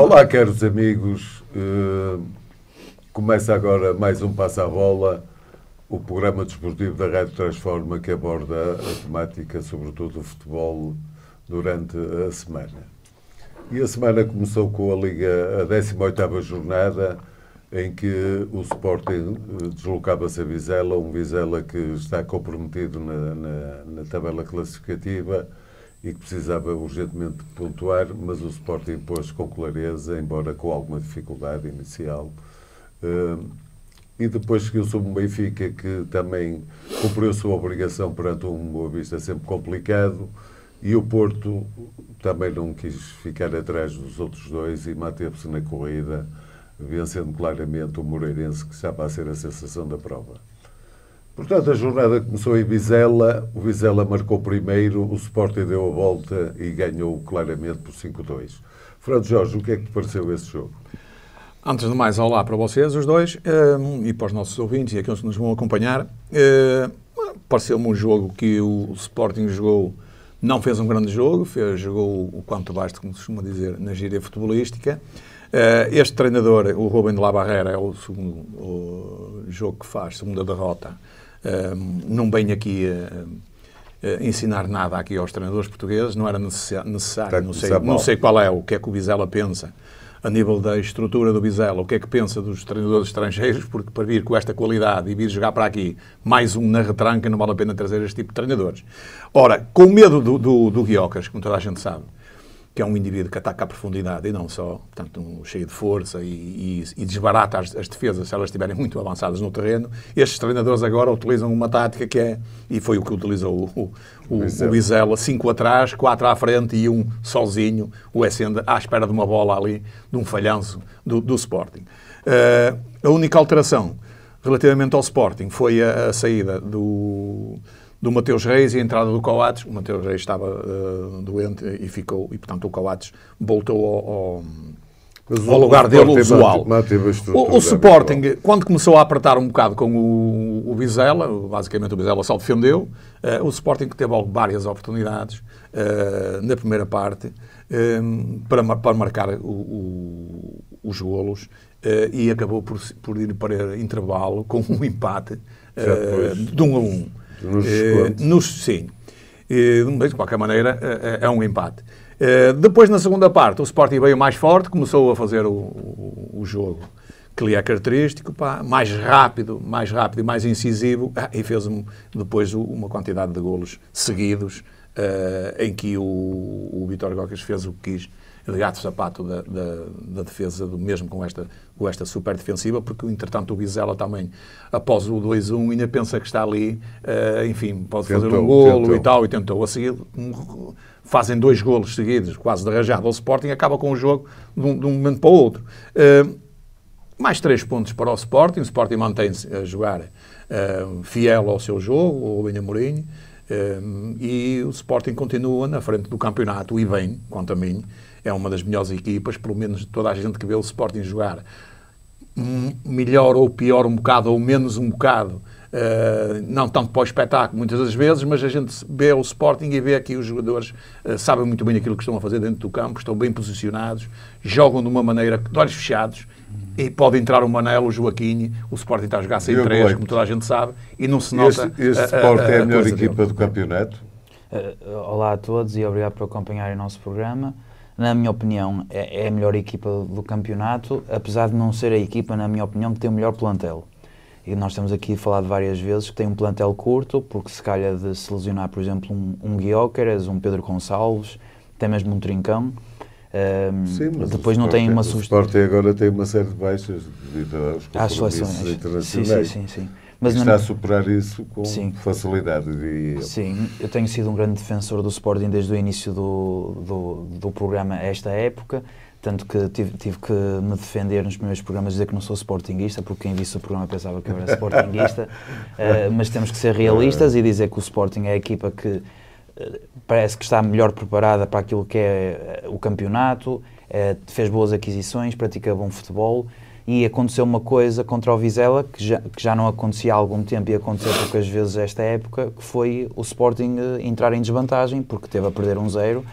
Olá, caros amigos. Uh, começa agora mais um Passa a Bola, o programa desportivo da Rádio Transforma que aborda a temática, sobretudo o futebol, durante a semana. E a semana começou com a Liga, a 18ª jornada, em que o Sporting eh, deslocava-se a Vizela, um Vizela que está comprometido na, na, na, tabela classificativa e que precisava urgentemente pontuar, mas o Sporting pôs com clareza, embora com alguma dificuldade inicial. Uh, e depois seguiu-se um Benfica que também cumpriu sua obrigação perante um Boa Vista sempre complicado e o Porto também não quis ficar atrás dos outros dois e manteve-se na corrida vencendo claramente o Moreirense, que estava a ser a sensação da prova. Portanto, a jornada começou em Vizela, o Vizela marcou primeiro, o Sporting deu a volta e ganhou claramente por 5-2. Fernando Jorge, o que é que te pareceu esse jogo? Antes de mais, olá para vocês, os dois, eh, e para os nossos ouvintes e aqueles que nos vão acompanhar. Eh, pareceu-me um jogo que o Sporting jogou, não fez um grande jogo, fez, jogou o quanto basta, como se costuma dizer, na gíria futebolística. Uh, este treinador, o Rubem de la Barrera, é o segundo o jogo que faz, segunda derrota. Não venho aqui ensinar nada aqui aos treinadores portugueses, não era necessário, não sei, não sei qual é, o que é que o Vizela pensa a nível da estrutura do Vizela, o que é que pensa dos treinadores estrangeiros, porque para vir com esta qualidade e vir jogar para aqui mais um na retranca, não vale a pena trazer este tipo de treinadores. Ora, com medo do, do, do Guiocas, como toda a gente sabe, que é um indivíduo que ataca à profundidade e não só, portanto, um, cheio de força e, e, e desbarata as, as, defesas se elas estiverem muito avançadas no terreno. Estes treinadores agora utilizam uma tática que é, e foi o que utilizou o, o, o cinco atrás, quatro à frente e um sozinho, o Essenda, à espera de uma bola ali, de um falhanço do, do Sporting. Uh, a única alteração relativamente ao Sporting foi a, a saída do do Mateus Reis e a entrada do Coates. O Mateus Reis estava uh, doente e ficou, e portanto o Coates voltou ao, ao, ao lugar dele usual. o, o Sporting, quando começou a apertar um bocado com o, o Vizela, basicamente o Vizela só defendeu, uh, o Sporting teve várias oportunidades uh, na primeira parte para, para marcar o, o, os golos e acabou por, por ir para intervalo com um empate de um a um. Nos, eh, nos sim. Eh, de qualquer maneira, eh, é um empate. Depois, na segunda parte, o Sporting veio mais forte, começou a fazer o, o, o jogo que lhe é característico, pá, mais rápido, mais rápido e mais incisivo, ah, e fez depois uma quantidade de golos seguidos, uh, em que o, o Vitor Gocas fez o que quis de gato sapato da, da, da, defesa, do, mesmo com esta, com esta super defensiva, porque entretanto o Vizela também, após o 2-1, ainda pensa que está ali, uh, enfim, pode tentou, fazer um golo tentou. e tal, e tentou. A seguir, um, fazem dois golos seguidos, quase de rajado ao Sporting, acaba com o jogo de um, de um momento para o outro. Uh, mais três pontos para o Sporting, o Sporting mantém-se a jogar uh, fiel ao seu jogo, o Benha Mourinho, e o Sporting continua na frente do campeonato e bem, quanto a mim, é uma das melhores equipas, pelo menos toda a gente que vê o Sporting jogar, melhor ou pior um bocado, ou menos um bocado, Uh, não tanto para o espetáculo, muitas das vezes, mas a gente vê o Sporting e vê aqui os jogadores uh, sabem muito bem aquilo que estão a fazer dentro do campo, estão bem posicionados, jogam de uma maneira de olhos fechados e pode entrar o Manelo, o Joaquim, o Sporting está a jogar sem três, como toda a gente sabe, e não se nota. Este, este Sporting é a melhor equipa dele. do campeonato? Uh, olá a todos e obrigado por acompanharem o nosso programa na minha opinião, é, é, a melhor equipa do campeonato, apesar de não ser a equipa, na minha opinião, que tem o melhor plantel. E nós temos aqui falado várias vezes que tem um plantel curto, porque se calhar de se lesionar, por exemplo, um, um Guióqueras, um Pedro Gonçalves, até mesmo um Trincão. Um, Sim, depois não tem uma substituição. O Sporting agora tem uma série de baixas devido aos compromissos internacionais. Sim, sim, sim. Mas está a superar isso com sim. facilidade, diria eu. Sim, eu tenho sido um grande defensor do Sporting desde o início do, do, do programa a esta época, tanto que tive, tive, que me defender nos primeiros programas, dizer que não sou sportinguista, porque quem visse o programa pensava que eu era sportinguista, uh, mas temos que ser realistas e dizer que o Sporting é a equipa que uh, parece que está melhor preparada para aquilo que é uh, o campeonato, fez boas aquisições, pratica bom futebol, e aconteceu uma coisa contra o Vizela que já, que já não acontecia há algum tempo e aconteceu poucas vezes esta época, que foi o Sporting uh, entrar em desvantagem porque teve a perder um zero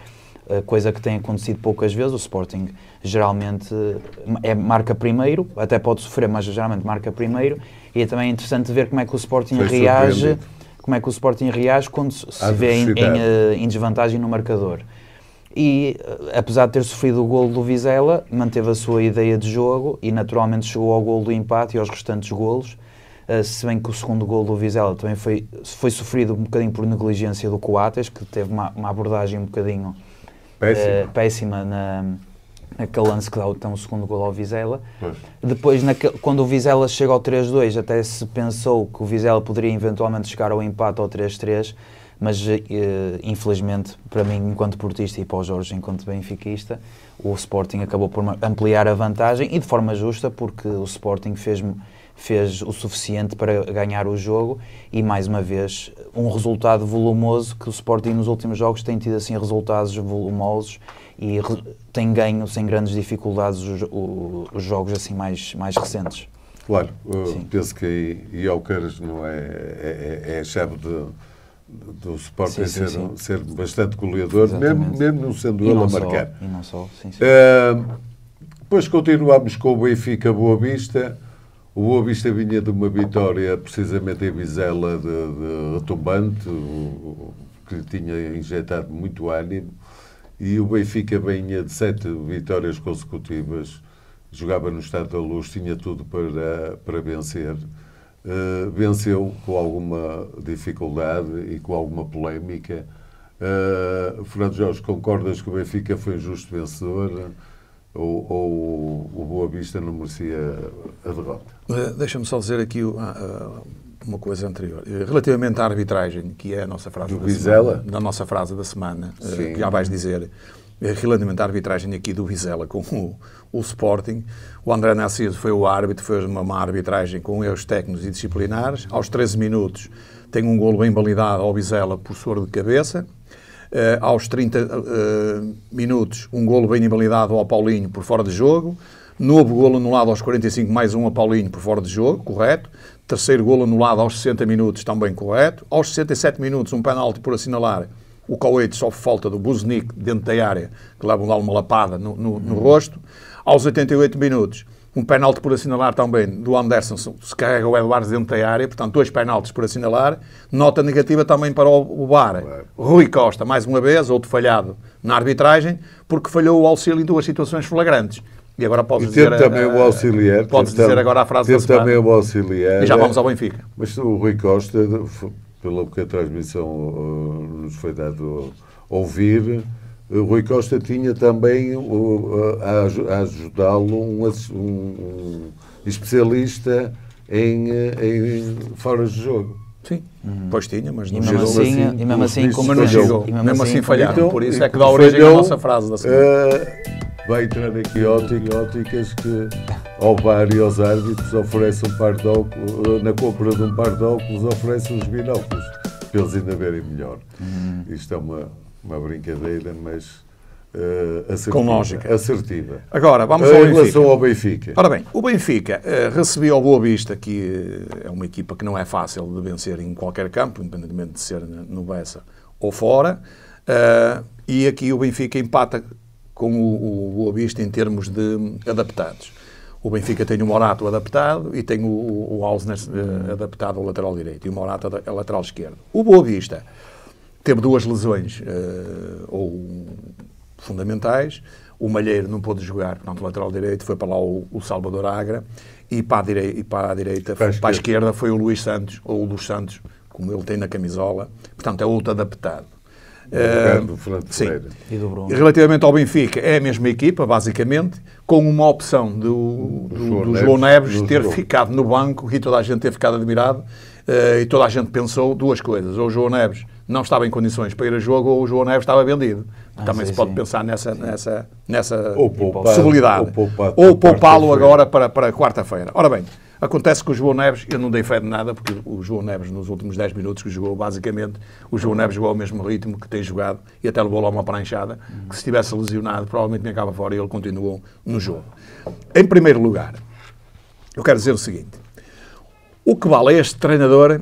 coisa que tem acontecido poucas vezes. O Sporting geralmente é marca primeiro, até pode sofrer, mas geralmente marca primeiro. E é também interessante ver como é que o Sporting Foi reage, como é que o Sporting reage quando se vê em, em, em desvantagem no marcador e apesar de ter sofrido o golo do Vizela, manteve a sua ideia de jogo e naturalmente chegou ao golo do empate e aos restantes golos. Uh, se bem que o segundo gol do Vizela também foi, foi sofrido um bocadinho por negligência do Coates, que teve uma, uma abordagem um bocadinho péssima, uh, péssima na, naquele lance que dá então, o segundo gol ao Vizela. Pois. Depois, naquele, quando o Vizela chega ao 3-2, até se pensou que o Vizela poderia eventualmente chegar ao empate ao 3-3, mas uh, infelizmente, para mim, enquanto portista e para o Jorge, enquanto benfiquista, o Sporting acabou por ampliar a vantagem e de forma justa, porque o Sporting fez fez o suficiente para ganhar o jogo e, mais uma vez, um resultado volumoso que o Sporting nos últimos jogos tem tido assim resultados volumosos e tem ganho sem grandes dificuldades os, os jogos assim mais, mais recentes. Claro, penso que Iocas não é, é, é, a chave de, do Sporting sim, sim, ser, sim. ser bastante goleador, mesmo, mesmo não sendo e ele não a marcar. Só, e não só, sim, sim. Uh, depois continuamos com o Benfica Boa Vista. O Boa Vista vinha de uma vitória precisamente em Vizela de, de retumbante, que lhe tinha injetado muito ânimo, e o Benfica vinha de sete vitórias consecutivas, jogava no Estado da Luz, tinha tudo para, para vencer. Uh, venceu com alguma dificuldade e com alguma polémica. Uh, Fernando Jorge, concordas que o Benfica foi um justo vencedor? ou, ou o Boa Vista não merecia a derrota. Deixa-me só dizer aqui uh, uh, uma coisa anterior. Relativamente à arbitragem, que é a nossa frase do da Vizela? semana, da nossa frase da semana, que já vais dizer, relativamente à arbitragem aqui do Vizela com o, o Sporting, o André Narciso foi o árbitro, fez uma má arbitragem com erros técnicos e disciplinares. Aos 13 minutos tem um golo bem validado ao Vizela por soro de cabeça. Uh, aos 30 uh, eh, minutos, um golo bem invalidado ao Paulinho por fora de jogo. Novo golo anulado aos 45, mais um a Paulinho por fora de jogo, correto. Terceiro golo anulado aos 60 minutos, também correto. Aos 67 minutos, um penalti por assinalar. O Coete sofre falta do Buznik dentro da área, que leva uma lapada no, no, no rosto. Aos 88 minutos, um penalti por assinalar também do Anderson, se carrega o Eduardo dentro da área, portanto, dois penaltis por assinalar. Nota negativa também para o, VAR. Rui Costa, mais uma vez, outro falhado na arbitragem, porque falhou o auxílio em duas situações flagrantes. E agora podes dizer. também o auxiliar. Podes dizer agora a frase da semana. também o auxiliar. E já vamos ao Benfica. Mas o Rui Costa, pelo que a transmissão uh, nos foi dado ouvir, o Rui Costa tinha também a, ajudá-lo um, um, especialista em, em fora de jogo. Sim, hum. pois tinha, mas não chegou. Assim, assim, e mesmo assim, como não chegou. E mesmo, assim, assim falharam. Então, por isso é que dá origem falhou, à nossa frase da semana. Uh, vai entrar aqui óticas que ao bar e aos árbitros oferecem um par de óculos, na compra de um par de óculos oferecem uns binóculos para eles ainda verem melhor. Hum. Isto é uma uma brincadeira, mas uh, assertiva, com lógica. Assertiva. Agora, vamos ao em relação Benfica. ao Benfica. Ora bem, o Benfica uh, recebeu ao Boa Vista, que é uma equipa que não é fácil de vencer em qualquer campo, independentemente de ser no Bessa ou fora, uh, e aqui o Benfica empata com o, o Boa Vista em termos de adaptados. O Benfica tem o Morato adaptado e tem o, o, o Ausner uh, adaptado ao lateral direito e o Morato a lateral esquerdo. O Boa Vista teve duas lesões uh, ou fundamentais. O Malheiro não pôde jogar, portanto, lateral direito, foi para lá o, o Salvador Agra, e para a direita, e para a, direita para, a, para a esquerda foi o Luís Santos, ou o dos Santos, como ele tem na camisola. Portanto, é outro adaptado. Uh, sim. E, e relativamente ao Benfica, é a mesma equipa, basicamente, com uma opção do, do, do, do João Neves, ter ficado no banco e toda a gente ter ficado admirado. Uh, e toda a gente pensou duas coisas. Ou o João Neves não estava em condições para ir a jogo ou o João Neves estava vendido. Ah, Também sim, se pode sim. pensar nessa, nessa, nessa ou possibilidade. Ou poupá-lo agora para, para quarta-feira. Ora bem, acontece que o João Neves, eu não dei fé de nada, porque o João Neves, nos últimos 10 minutos que jogou, basicamente, o João Neves jogou ao mesmo ritmo que tem jogado e até levou lá uma pranchada, que se estivesse lesionado, provavelmente me acaba fora e ele continuou no jogo. Em primeiro lugar, eu quero dizer o seguinte: o que vale é este treinador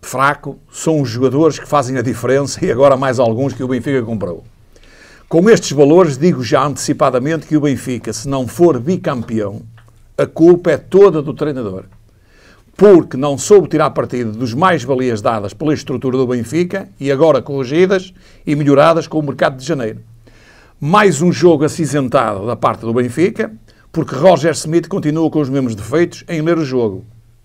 fraco, são os jogadores que fazem a diferença e agora mais alguns que o Benfica comprou. Com estes valores, digo já antecipadamente que o Benfica, se não for bicampeão, a culpa é toda do treinador. Porque não soube tirar partido dos mais-valias dadas pela estrutura do Benfica e agora corrigidas e melhoradas com o mercado de janeiro. Mais um jogo acinzentado da parte do Benfica, porque Roger Smith continua com os mesmos defeitos em ler o jogo.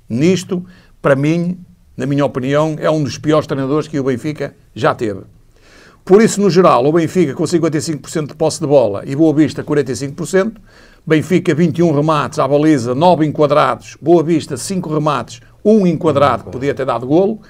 Nisto, para mim, na minha opinião, é um dos piores treinadores que o Benfica já teve. Por isso, no geral, o Benfica com 55% de posse de bola e Boa Vista 45%, Benfica 21 remates à baliza, 9 enquadrados, Boa Vista 5 remates, 1 enquadrado que podia ter dado golo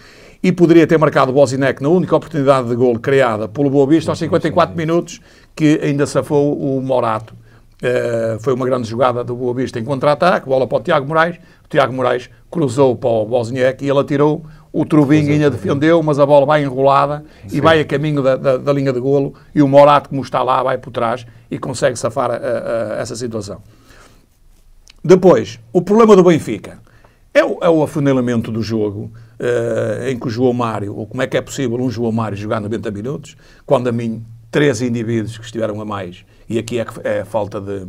e poderia ter marcado o Bozinec na única oportunidade de golo criada pelo Boa Vista aos 54 minutos que ainda safou o Morato. Uh, foi uma grande jogada do Boa Vista em contra-ataque, bola para o Tiago Moraes, o Tiago Moraes cruzou para o Bosniak e ele atirou o ainda defendeu, mas a bola vai enrolada Sim. e vai a caminho da, da, da, linha de golo e o Morato, como está lá, vai por trás e consegue safar a, a, a essa situação. Depois, o problema do Benfica é o, é o afunilamento do jogo uh, em que o João Mário, ou como é que é possível um João Mário jogar 90 minutos, quando a mim, três indivíduos que estiveram a mais, e aqui é, é a falta de,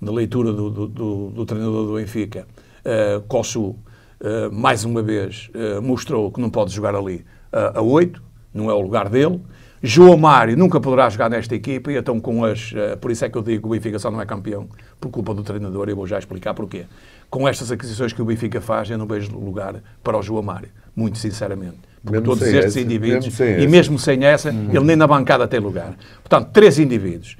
de leitura do, do, do, do, treinador do Benfica, uh, Kossu, eh, mais uma vez, uh, mostrou que não pode jogar ali uh, a 8, não é o lugar dele. João Mário nunca poderá jogar nesta equipa e então com as... por isso é que eu digo que o Benfica só não é campeão por culpa do treinador e eu vou já explicar porquê. Com estas aquisições que o Benfica faz, eu não vejo lugar para o João Mário, muito sinceramente. Porque mesmo todos estes essa, indivíduos, mesmo e mesmo sem essa, uhum. ele nem na bancada tem lugar. Portanto, três indivíduos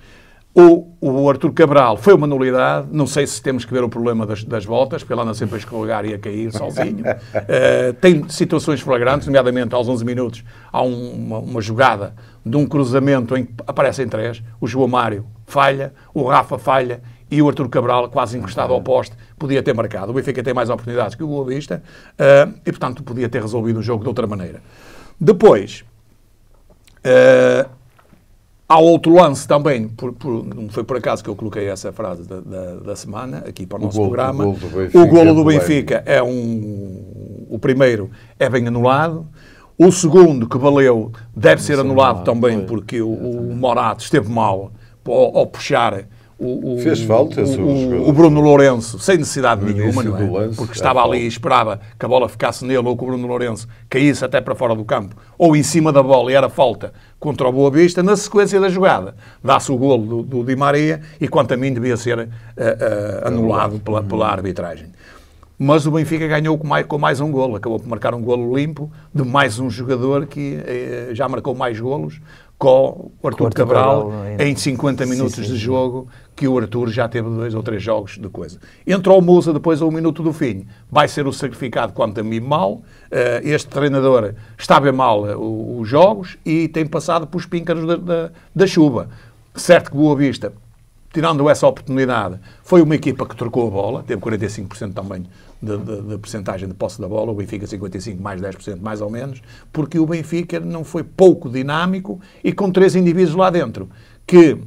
o, o Artur Cabral foi uma nulidade. Não sei se temos que ver o problema das, das voltas, porque ele anda sempre a escorregar e a cair sozinho. uh, tem situações flagrantes, nomeadamente aos 11 minutos, há um, uma, uma, jogada de um cruzamento em que aparecem três. O João Mário falha, o Rafa falha e o Artur Cabral, quase encostado ao poste, podia ter marcado. O Benfica tem mais oportunidades que o Boa Vista uh, e, portanto, podia ter resolvido o jogo de outra maneira. Depois, uh, Há outro lance também, por, por, não foi por acaso que eu coloquei essa frase da, da, da semana aqui para o, o nosso golo, programa. O, golo do Benfica, golo do Benfica é um. O primeiro é bem anulado. O segundo, que valeu, deve ser anulado também, porque o, o Morato esteve mal ao, ao puxar o, o, Fez falta o, o, Bruno Lourenço, sem necessidade nenhuma, não é? Lance, porque estava é ali e esperava que a bola ficasse nele ou que o Bruno Lourenço caísse até para fora do campo, ou em cima da bola e era falta contra o Boa Vista. Na sequência da jogada, dá-se o golo do, do, Di Maria e, quanto a mim, devia ser uh, uh, anulado pela, pela arbitragem. Mas o Benfica ganhou com mais, com mais um golo, acabou por marcar um golo limpo de mais um jogador que uh, já marcou mais golos com o Artur Cabral, Cabral em 50 minutos sim, sim, de jogo, que o Arthur já teve dois ou três jogos de coisa. Entrou o Musa depois a um minuto do fim. Vai ser o sacrificado quanto a mim mal. Uh, este treinador está bem mal uh, os jogos e tem passado por os píncaros da, da, da chuva. Certo que Boa Vista, tirando essa oportunidade, foi uma equipa que trocou a bola, teve 45% também de, de, de percentagem de posse da bola, o Benfica 55 mais 10% mais ou menos, porque o Benfica não foi pouco dinâmico e com três indivíduos lá dentro que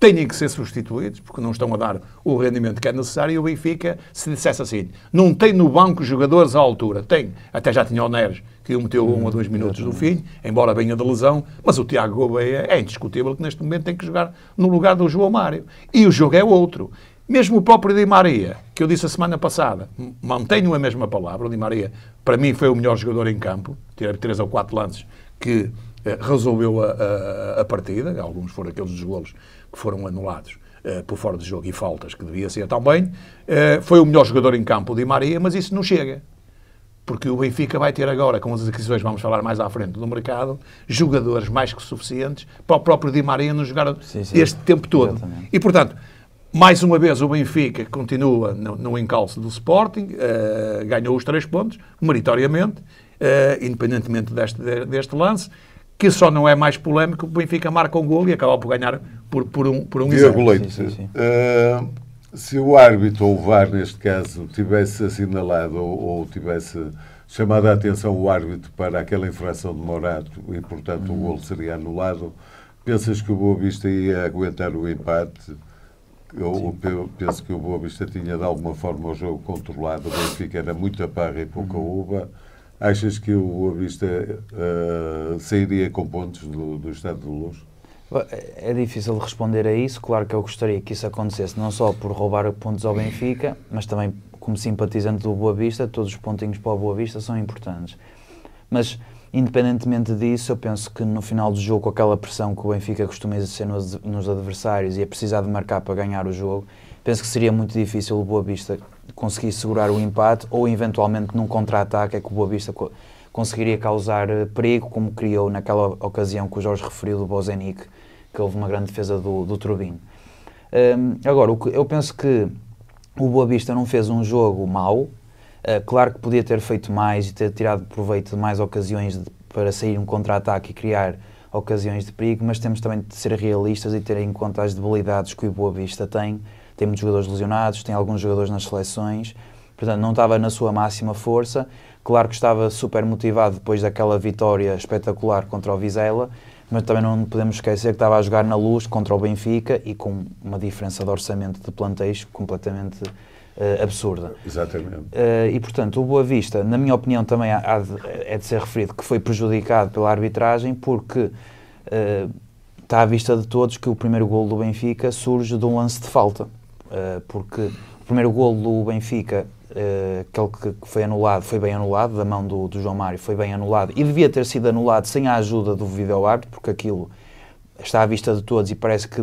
têm que ser substituídos, porque não estão a dar o rendimento que é necessário, e o Benfica, se dissesse assim, não tem no banco jogadores à altura, tem, até já tinha o Neres, que o meteu um ou dois minutos do fim, embora venha de lesão, mas o Tiago Gouveia é indiscutível que neste momento tem que jogar no lugar do João Mário. E o jogo é outro. Mesmo o próprio Di Maria, que eu disse a semana passada, mantenho a mesma palavra, o Di Maria, para mim, foi o melhor jogador em campo, teve três ou quatro lances que eh, resolveu a, a, a, partida, alguns foram aqueles dos golos que foram anulados uh, por fora de jogo e faltas, que devia ser também. Uh, foi o melhor jogador em campo, o Di Maria, mas isso não chega. Porque o Benfica vai ter agora, com as aquisições, vamos falar mais à frente do mercado, jogadores mais que suficientes para o próprio Di Maria não jogar sim, sim, este tempo todo. Exatamente. E, portanto, mais uma vez o Benfica continua no, no encalço do Sporting, uh, ganhou os três pontos, meritoriamente, uh, independentemente deste, deste lance que só não é mais polémico, o Benfica marca um gol e acaba por ganhar por, por um, por um Diego Leite, sim, sim. Uh, se o árbitro ou o VAR, neste caso, tivesse assinalado ou, ou, tivesse chamado a atenção o árbitro para aquela infração de Morato e, portanto, hum. o gol seria anulado, pensas que o Boa Vista ia aguentar o empate? Eu, eu penso que o Boa Vista tinha, de alguma forma, o jogo controlado. O Benfica era muita parra e pouca hum. uva. Achas que o Boa Vista uh, sairia com pontos do, do estado de luz? É difícil de responder a isso. Claro que eu gostaria que isso acontecesse, não só por roubar pontos ao Benfica, mas também como simpatizante do Boa Vista, todos os pontinhos para o Boa Vista são importantes. Mas, independentemente disso, eu penso que no final do jogo, com aquela pressão que o Benfica costuma exercer nos, nos adversários e a precisar de marcar para ganhar o jogo, penso que seria muito difícil o Boa Vista conseguir segurar o empate ou, eventualmente, num contra-ataque, é que o Boa Vista conseguiria causar eh, perigo, como criou naquela ocasião que o Jorge referiu do Bozenic, que houve uma grande defesa do, do Turbino. Um, agora, eu penso que o Boa Vista não fez um jogo mau. Uh, claro que podia ter feito mais e ter tirado proveito de mais ocasiões de, para sair um contra-ataque e criar ocasiões de perigo, mas temos também de ser realistas e ter em conta as debilidades que o Boa Vista tem. Tem muitos jogadores lesionados, tem alguns jogadores nas seleções, portanto não estava na sua máxima força. Claro que estava super motivado depois daquela vitória espetacular contra o Vizela, mas também não podemos esquecer que estava a jogar na luz contra o Benfica e com uma diferença de orçamento de plantéis completamente uh, absurda. Exatamente. Uh, e, portanto, o Boa Vista, na minha opinião, também há de, é de ser referido que foi prejudicado pela arbitragem porque uh, está à vista de todos que o primeiro gol do Benfica surge de um lance de falta. porque o primeiro gol do Benfica aquele que foi anulado foi bem anulado, da mão do, do, João Mário foi bem anulado e devia ter sido anulado sem a ajuda do vídeo-árbitro, porque aquilo está à vista de todos e parece que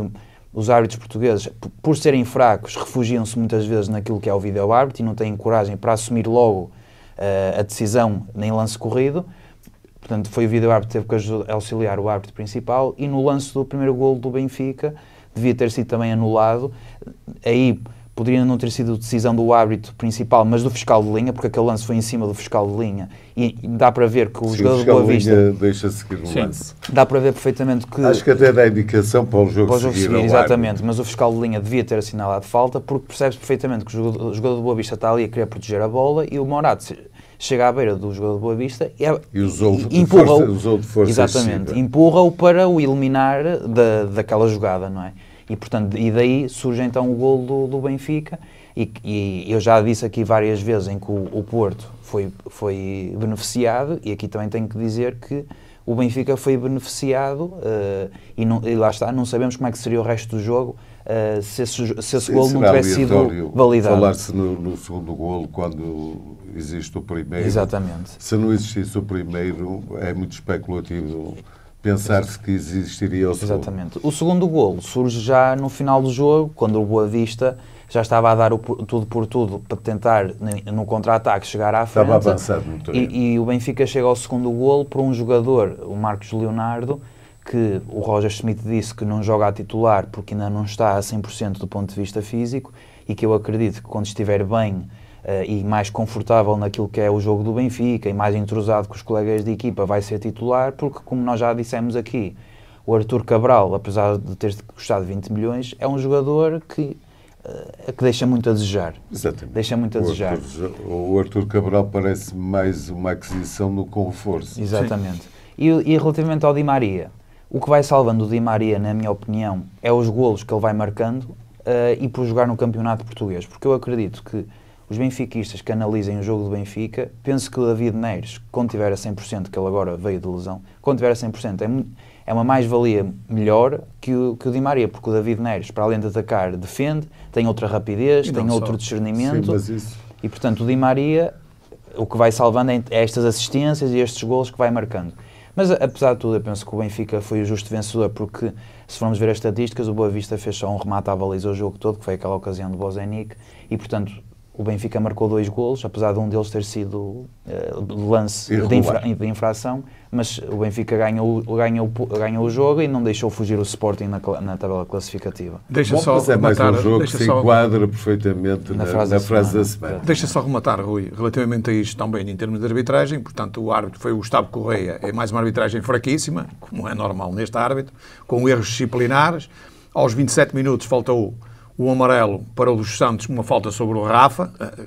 os árbitros portugueses, por serem fracos, refugiam-se muitas vezes naquilo que é o vídeo-árbitro e não têm coragem para assumir logo uh, a decisão nem lance corrido. Portanto, foi o vídeo-árbitro que teve que auxiliar o árbitro principal e no lance do primeiro gol do Benfica devia ter sido também anulado. Aí poderia não ter sido decisão do árbitro principal, mas do fiscal de linha, porque aquele lance foi em cima do fiscal de linha. E, dá para ver que o Sim, jogador o de Boa Vista deixa seguir o lance. Dá para ver perfeitamente que acho que até dá indicação para o jogo, para o jogo seguir, seguir exatamente, mas o fiscal de linha devia ter assinalado falta porque percebe-se perfeitamente que o jogador, o jogador de Boa Vista está ali a querer proteger a bola e o Morato chega à beira do jogador de Boa Vista e, é, e usou de empurra força, usou de força exatamente, empurra-o para o eliminar da, daquela jogada, não é? E, portanto, e daí surge então o gol do, do Benfica e, e, eu já disse aqui várias vezes em que o, o, Porto foi, foi beneficiado, e aqui também tenho que dizer que o Benfica foi beneficiado uh, e, não, e, lá está, não sabemos como é que seria o resto do jogo uh, se esse, se esse gol não tivesse sido validado. Falar-se no, no, segundo golo quando existe o primeiro. Exatamente. Se não existisse o primeiro, é muito especulativo pensar-se que existiria o segundo. Exatamente. O segundo golo surge já no final do jogo, quando o Boa Vista já estava a dar o tudo por tudo para tentar, no contra-ataque, chegar à frente. Estava avançado muito e, e o Benfica chega ao segundo golo por um jogador, o Marcos Leonardo, que o Roger Schmidt disse que não joga a titular porque ainda não está a 100% do ponto de vista físico e que eu acredito que quando estiver bem e mais confortável naquilo que é o jogo do Benfica e mais entrosado com os colegas de equipa vai ser titular porque, como nós já dissemos aqui, o Artur Cabral, apesar de ter custado 20 milhões, é um jogador que uh, que deixa muito a desejar. Exatamente. Deixa muito a o desejar. Arthur, o Arthur Cabral parece mais uma aquisição do com reforço. Exatamente. E, e, relativamente ao Di Maria, o que vai salvando o Di Maria, na minha opinião, é os golos que ele vai marcando uh, e por jogar no campeonato português. Porque eu acredito que os benfiquistas que analisem o jogo do Benfica, penso que o David Neires, quando tiver a 100%, que ele agora veio de lesão, quando tiver a 100%, é muito é uma mais-valia melhor que o, que o Di Maria, porque o David Neres, para além de atacar, defende, tem outra rapidez, tem outro só. discernimento. Sim, isso... E, portanto, o Di Maria, o que vai salvando é estas assistências e estes golos que vai marcando. Mas, apesar de tudo, eu penso que o Benfica foi o justo vencedor, porque, se formos ver as estatísticas, o Boa Vista fez só um remate à baliza o jogo todo, que foi aquela ocasião do Bozenic, e, portanto, o Benfica marcou dois golos, apesar de um deles ter sido uh, lance de, infra, de, infração, mas o Benfica ganhou, ganhou, ganhou o jogo e não deixou fugir o Sporting na, na tabela classificativa. Deixa Bom, só é mais um jogo que se só... enquadra perfeitamente na, na frase, na da, frase semana. da semana. Deixa só rematar, Rui, relativamente a isto também em termos de arbitragem, portanto o árbitro foi o Gustavo Correia, é mais uma arbitragem fraquíssima, como é normal neste árbitro, com erros disciplinares, aos 27 minutos faltou o amarelo para o dos Santos, uma falta sobre o Rafa, eh,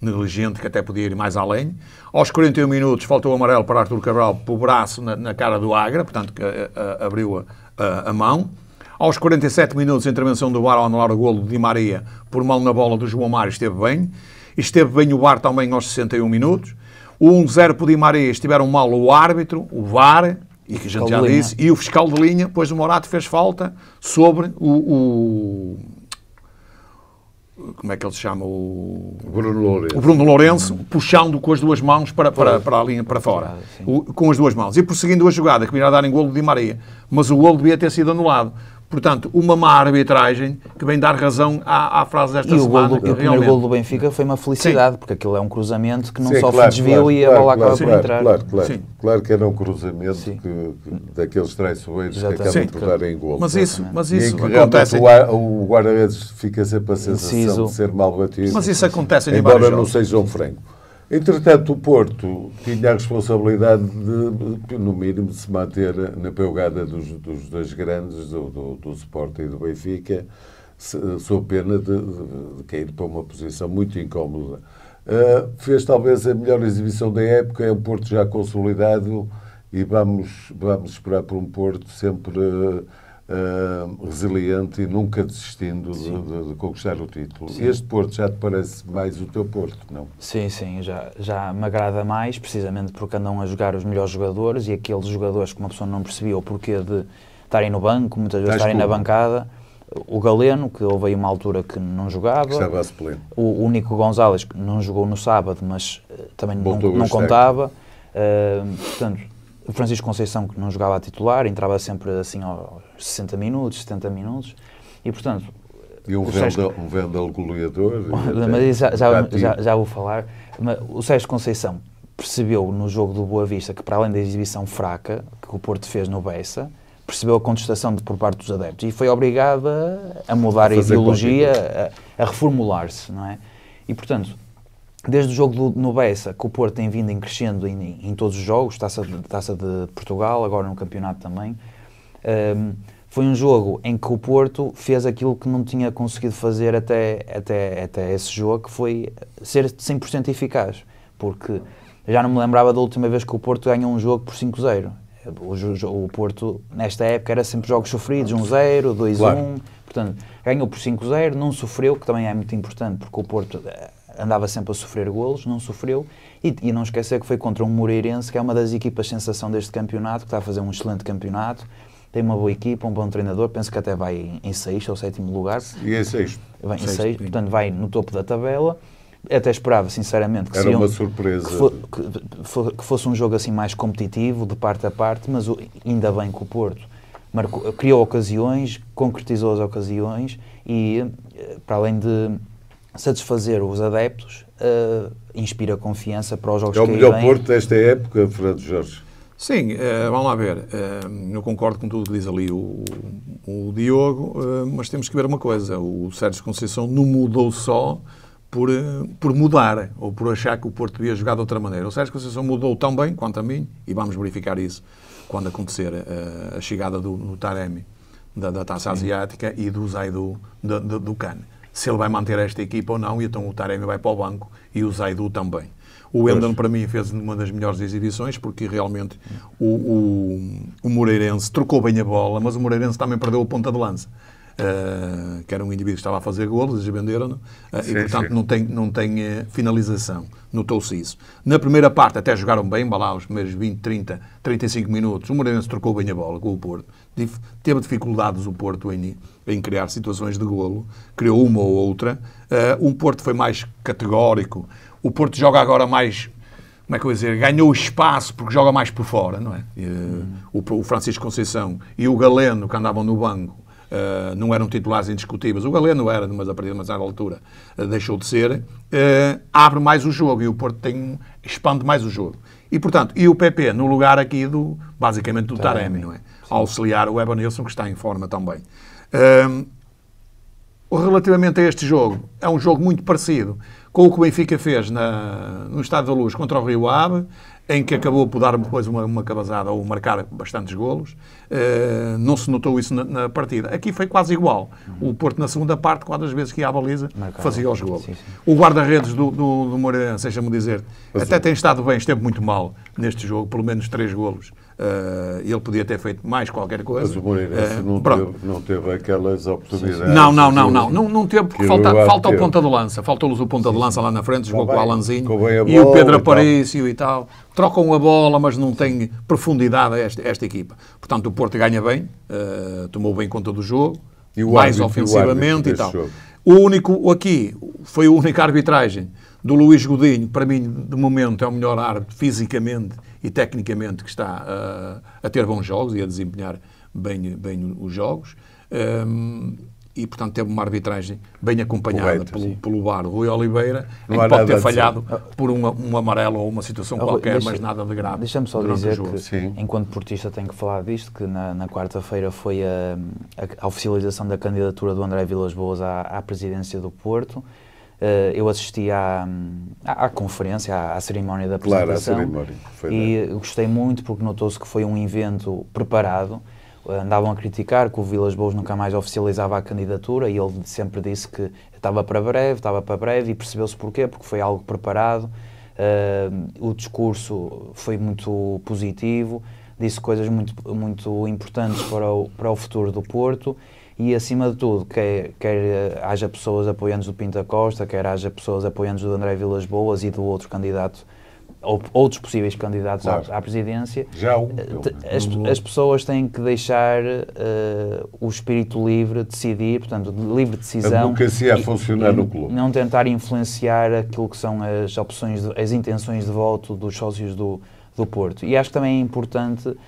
negligente, que até podia ir mais além. Aos 41 minutos, faltou o amarelo para Artur Cabral por braço na, na cara do Agra, portanto, que uh, abriu a, a, a, mão. Aos 47 minutos, a intervenção do VAR ao anular o golo de Di Maria por mão na bola do João Mário esteve bem. Esteve bem o VAR também aos 61 minutos. O 1-0 por Di Maria estiveram mal o árbitro, o VAR, E que a gente já disse. E o fiscal de linha, depois o Morato fez falta sobre o, o como é que ele se chama? O Bruno Lourenço. O Bruno Lourenço, puxando com as duas mãos para, para, para a linha para fora. O, com as duas mãos. E prosseguindo a jogada, que a dar em golo de Di Maria. Mas o golo devia ter sido anulado. Portanto, uma má arbitragem que vem dar razão à, à frase desta e semana. O, gol do, o primeiro gol do Benfica foi uma felicidade, Sim. porque aquilo é um cruzamento que não Sim, sofre claro, desvio claro, e a bola claro, acaba claro, por entrar. Claro, claro. Sim. Claro que era um cruzamento que, que, daqueles traiçoeiros que acabam Sim, por dar em gol. Mas isso, mas isso e acontece. O, o guarda-redes fica sempre a sensação Inciso. de ser mal batido. Mas isso acontece em Embora não seja um frango. Entretanto, o Porto tinha a responsabilidade de, no mínimo, de se manter na pegada dos, dos dois grandes, do, do, do Sporting e do Benfica, sob pena de, de, cair para uma posição muito incómoda. Uh, fez talvez a melhor exibição da época, é um Porto já consolidado e vamos, vamos esperar por um Porto sempre. Uh, uh, resiliente e nunca desistindo de, de, de, conquistar o título. Sim. Este Porto já te parece mais o teu Porto, não? Sim, sim, já, já me agrada mais, precisamente porque andam a jogar os melhores jogadores e aqueles jogadores que uma pessoa não percebia o porquê de estarem no banco, muitas vezes estarem na bancada. O Galeno, que houve aí uma altura que não jogava. Estava a o, o Nico Gonzalez, que não jogou no sábado, mas uh, também não, não contava. Uh, portanto, o Francisco Conceição, que não jogava a titular, entrava sempre assim aos 60 minutos, 70 minutos, e portanto... E um Vendel, um Vendel goleador. Mas já, já, já, já, vou falar. O Sérgio Conceição percebeu no jogo do Boa Vista que, para além da exibição fraca que o Porto fez no Bessa, percebeu a contestação de, por parte dos adeptos e foi obrigado a, a mudar a, a ideologia, a, a reformular-se, não é? E, portanto, desde o jogo do, no Bessa, que o Porto tem vindo em crescendo em, em todos os jogos, taça de, taça de Portugal, agora no campeonato também, um, foi um jogo em que o Porto fez aquilo que não tinha conseguido fazer até, até, até esse jogo, que foi ser 100% eficaz. Porque já não me lembrava da última vez que o Porto ganhou um jogo por 5-0. O, o, Porto, nesta época, era sempre jogos sofridos, 1-0, 2-1. Claro. Portanto, ganhou por 5-0, não sofreu, que também é muito importante, porque o Porto andava sempre a sofrer golos, não sofreu, e, e, não esquecer que foi contra um Moreirense, que é uma das equipas sensação deste campeonato, que está a fazer um excelente campeonato, tem uma boa equipa, um bom treinador, penso que até vai em, sexto ou sétimo lugar. E em sexto. Vai em sexto, sexto portanto vai no topo da tabela. Até esperava, sinceramente, que, Era uma surpresa. Que, for, que, que, fosse um jogo assim mais competitivo, de parte a parte, mas ainda bem que o Porto marcou, criou ocasiões, concretizou as ocasiões e, eh, para além de satisfazer os adeptos, uh, inspira confiança para os jogos que É o melhor Porto desta época, Fernando Jorge? Sim, uh, vamos lá ver. Uh, eu concordo com tudo que diz ali o, o Diogo, mas temos que ver uma coisa. O Sérgio Conceição não mudou só por, por mudar ou por achar que o Porto devia jogar de outra maneira. O Sérgio Conceição mudou tão bem quanto a mim, e vamos verificar isso quando acontecer a chegada do, do Taremi da, da Taça Asiática e do Zaidu do, do, do se ele vai manter esta equipa ou não, e então o Taremi vai para o banco e o Zaidu também. O Endon, para mim, fez uma das melhores exibições, porque realmente o, o, o Moreirense trocou bem a bola, mas o Moreirense também perdeu a ponta de lança. Uh, que era um indivíduo que estava a fazer golos, eles venderam-no, uh, e portanto sim. não tem, não tem uh, finalização. Notou-se isso. Na primeira parte até jogaram bem, lá os primeiros 20, 30, 35 minutos. O Moreirense trocou bem a bola com o Porto. Teve dificuldades o Porto em, em criar situações de golo, criou uma ou outra. Uh, o Porto foi mais categórico. O Porto joga agora mais como é que eu vou dizer, ganhou espaço porque joga mais por fora, não é? Uhum. O, o, Francisco Conceição e o Galeno, que andavam no banco, uh, não eram titulares indiscutíveis. O Galeno era, mas a partir de uma certa altura uh, deixou de ser. Uh, abre mais o jogo e o Porto tem, expande mais o jogo. E, portanto, e o PP no lugar aqui do, basicamente, do Taremi, não é? Sim. Auxiliar o Evanilson, que está em forma também. relativamente a este jogo, é um jogo muito parecido com o que o Benfica fez na, no Estado da Luz contra o Rio Ave em que acabou por dar depois uma, uma cabazada ou marcar bastantes golos. Uh, não se notou isso na, na, partida. Aqui foi quase igual. Uhum. O Porto, na segunda parte, quantas vezes que ia à baliza, fazia os golos. Sim, sim. O guarda-redes do, do, do Moreirense, deixa-me dizer, até tem estado bem, esteve muito mal neste jogo, pelo menos três golos Uh, ele podia ter feito mais qualquer coisa. Mas o Moreirense uh, não, teve, não teve aquelas oportunidades. Não, não, não, não. Não, não teve porque falta, falta o ponta de lança. Faltou-lhes o ponta de lança lá na frente, jogou com o Alanzinho e o Pedro Aparício e tal. Trocam a bola, mas não tem profundidade esta, esta equipa. Portanto, o Porto ganha bem, uh, tomou bem conta do jogo, mais árbitro, ofensivamente e tal. Jogo. O único aqui foi a única arbitragem do Luís Godinho, para mim, de momento, é o melhor árbitro fisicamente e tecnicamente que está a, a ter bons jogos e a desempenhar bem, bem os jogos. Um, e, portanto, teve uma arbitragem bem acompanhada Correto, pelo, pelo VAR Rui Oliveira, em que pode ter falhado por uma, um amarelo ou uma situação oh, qualquer, deixa, mas nada de grave. Deixa-me só dizer que, Sim. enquanto portista, tenho que falar disto, que na, na quarta-feira foi a, a, oficialização da candidatura do André Vilas Boas à, à presidência do Porto eu assisti à, à, à conferência, à, à, cerimónia da apresentação claro, cerimónia. e gostei muito porque notou-se que foi um evento preparado. Andavam a criticar que o Vilas Boas nunca mais oficializava a candidatura e ele sempre disse que estava para breve, estava para breve e percebeu-se porquê, porque foi algo preparado. Uh, o discurso foi muito positivo, disse coisas muito, muito importantes para o, para o futuro do Porto e, acima de tudo, quer, quer eh, haja pessoas apoiantes do Pinta Costa, quer haja pessoas apoiantes do André Vilas Boas e do outro candidato, ou outros possíveis candidatos claro. à, à, presidência. Já um. Eh, as, as, pessoas têm que deixar uh, o espírito livre de decidir, portanto, de livre decisão. A democracia a funcionar no clube. Não tentar influenciar aquilo que são as opções, de, as intenções de voto dos sócios do, do Porto. E acho que também é importante uh,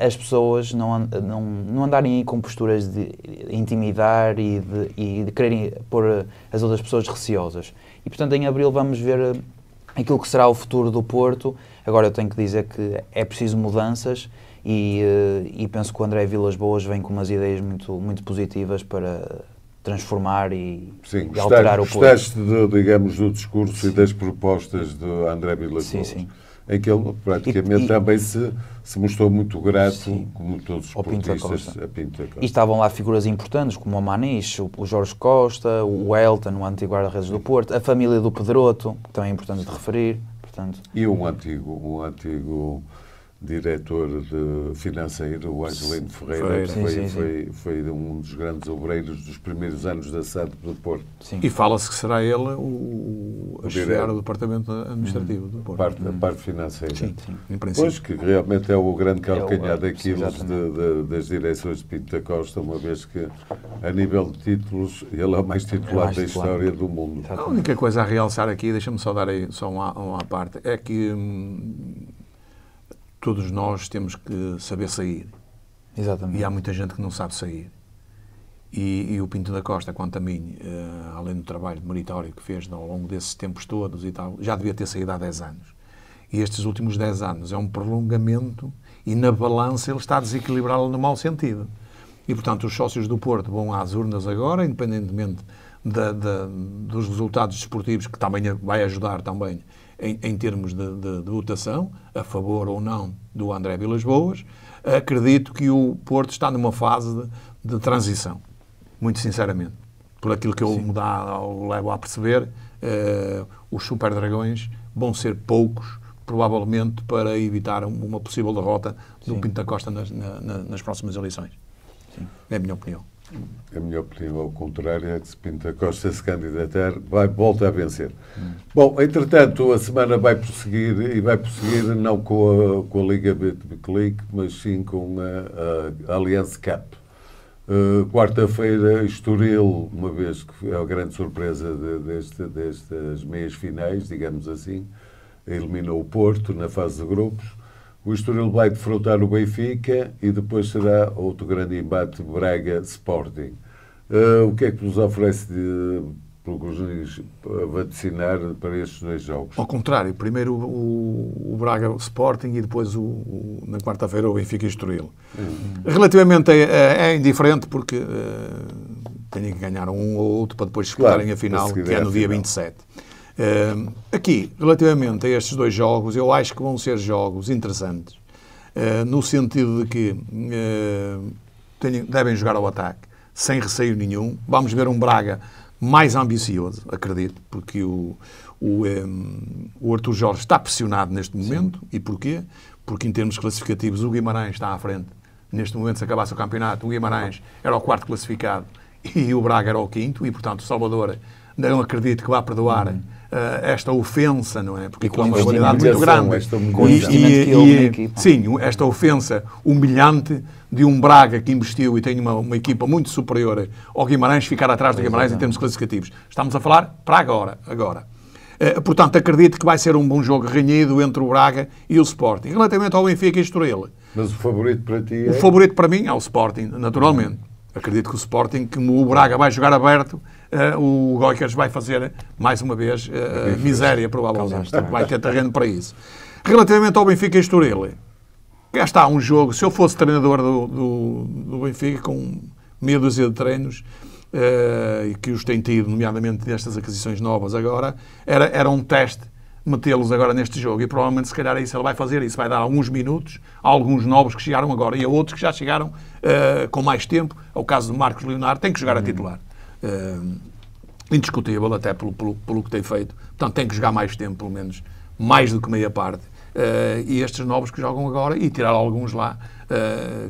as pessoas não, não, não andarem aí com posturas de intimidar e de, e de quererem pôr as outras pessoas receosas. E, portanto, em abril vamos ver uh, aquilo que será o futuro do Porto. Agora, eu tenho que dizer que é preciso mudanças e, e penso que o André Vilas Boas vem com umas ideias muito, muito positivas para transformar e, sim, e alterar o Porto. Gostaste, de, digamos, do discurso sim. e das propostas de André Vilas Boas? Sim, sim em que ele praticamente e, e, também se, se mostrou muito grato, sim, como todos os esportistas, a Pinto da Costa. E estavam lá figuras importantes, como o Maniche, o Jorge Costa, o Elton, o antigo guarda-redes do Porto, a família do Pedroto, que também é importante de referir. Portanto... E um antigo, um antigo diretor de financeiro, o Angelino Ferreira, que foi, sim, sim, foi, foi, um dos grandes obreiros dos primeiros anos da SAD do Porto. E fala-se que será ele o, a chegar ao departamento administrativo do Porto. Parte, a parte financeira. Sim, sim, em princípio. Pois, que realmente é o grande calcanhar é daqueles de, de, das direções de Pinto da Costa, uma vez que, a nível de títulos, ele é o mais titulado é da história do mundo. A única coisa a realçar aqui, deixa-me só dar aí só uma, uma parte, é que hum, todos nós temos que saber sair. Exatamente. E há muita gente que não sabe sair. E, e o Pinto da Costa, quanto a mim, uh, além do trabalho meritório que fez ao longo desses tempos todos e tal, já devia ter saído há 10 anos. E estes últimos 10 anos é um prolongamento e na balança ele está a desequilibrá-lo no mau sentido. E, portanto, os sócios do Porto vão às urnas agora, independentemente da, da, dos resultados desportivos, que também vai ajudar também em, em termos de, de, de, votação, a favor ou não do André Vilas Boas, acredito que o Porto está numa fase de, de transição, muito sinceramente. Por aquilo que eu eu levo a perceber, eh, os Super Dragões vão ser poucos, provavelmente, para evitar uma possível derrota do Sim. Pinto da Costa nas, na, nas próximas eleições. Sim. É a minha opinião. A minha opinião, ao contrário, é que se Pinta Costa se candidatar, vai, volta a vencer. Hum. Bom, entretanto, a semana vai prosseguir, e vai prosseguir não com a, com a Liga Betclic, mas sim com a, a Allianz Cup. Uh, Quarta-feira, Estoril, uma vez que é a grande surpresa de, deste, destas meias finais, digamos assim, eliminou o Porto na fase de grupos. O Estoril vai defrontar o Benfica e depois será outro grande embate Braga-Sporting. Uh, o que é que nos oferece de a vaticinar para estes dois jogos? Ao contrário, primeiro o, o Braga Sporting e depois o, o na quarta-feira o Benfica e Estoril. Hum. Relativamente é, é, indiferente porque uh, têm que ganhar um ou outro para depois claro, a final, que é no dia final. 27. Uh, aqui, relativamente a estes dois jogos, eu acho que vão ser jogos interessantes, uh, no sentido de que uh, tenham, devem jogar ao ataque, sem receio nenhum. Vamos ver um Braga mais ambicioso, acredito, porque o, o, um, o Arthur Jorge está pressionado neste momento. Sim. E porquê? Porque em termos classificativos o Guimarães está à frente. Neste momento, se acabasse o campeonato, o Guimarães era o quarto classificado e o Braga era o quinto. E, portanto, o Salvador não acredito que vá perdoar uh, esta ofensa, não é? Porque é uma qualidade muito grande. Esta e, e, e, sim, esta ofensa humilhante de um Braga que investiu e tem uma, uma equipa muito superior ao Guimarães, ficar atrás do Guimarães em termos classificativos. Estamos a falar para agora. agora. Uh, portanto, acredito que vai ser um bom jogo renhido entre o Braga e o Sporting. Relativamente ao Benfica e Estoril. Mas o favorito para ti é... O favorito para mim é o Sporting, naturalmente. Acredito que o Sporting, que o Braga vai jogar aberto, o Goikers vai fazer, mais uma vez, uh, miséria, provavelmente. Vai ter terreno para isso. Relativamente ao Benfica e Estoril, cá está um jogo. Se eu fosse treinador do, do, do Benfica, com meia dúzia de treinos, uh, e que os tem tido, nomeadamente destas aquisições novas agora, era, era um teste metê-los agora neste jogo e provavelmente se calhar é isso ele vai fazer isso vai dar alguns minutos a alguns novos que chegaram agora e a outros que já chegaram uh, com mais tempo é o caso de Marcos Leonardo tem que jogar a uhum. titular uh, indiscutível até pelo, pelo, pelo que tem feito. Portanto tem que jogar mais tempo pelo menos mais do que meia parte. Uh, e estes novos que jogam agora e tirar alguns lá